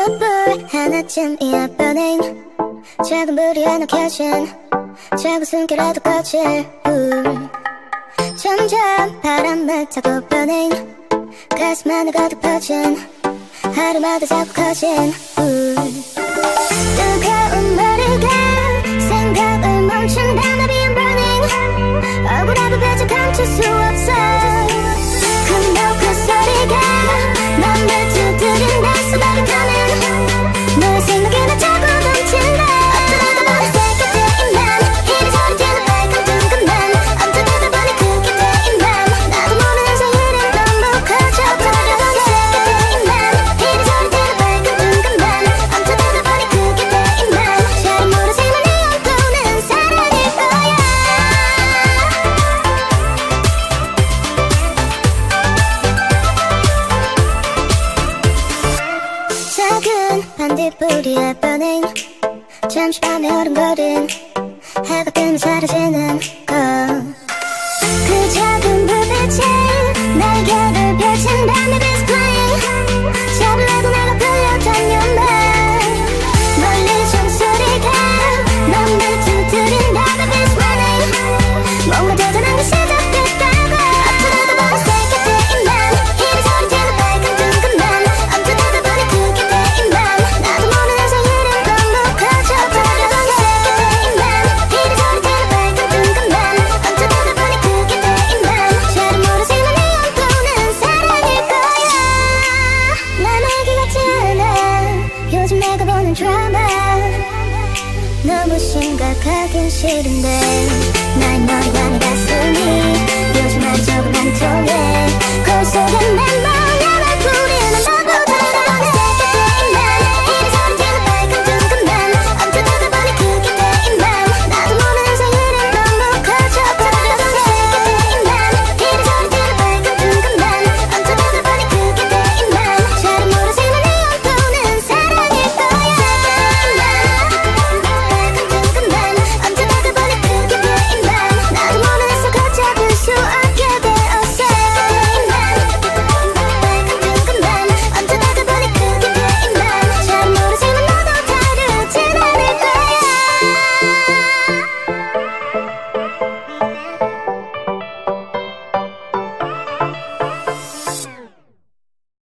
촛불 하나쯤 이 아빠는 작은 불이 하나 켜진. 작은 숨결에도 꺼질 음. 점점 바람을 타고 변해 가슴 안에 가득 퍼진. 하루마다 자꾸 커진. 음. 큰 반딧불이 are burning 잠시 밤에 오른거린 해가 뜨면 사라지는 나오는 드라마 너무 심각하긴 싫은데 난 너랑 갔으니 요즘 난 조금 안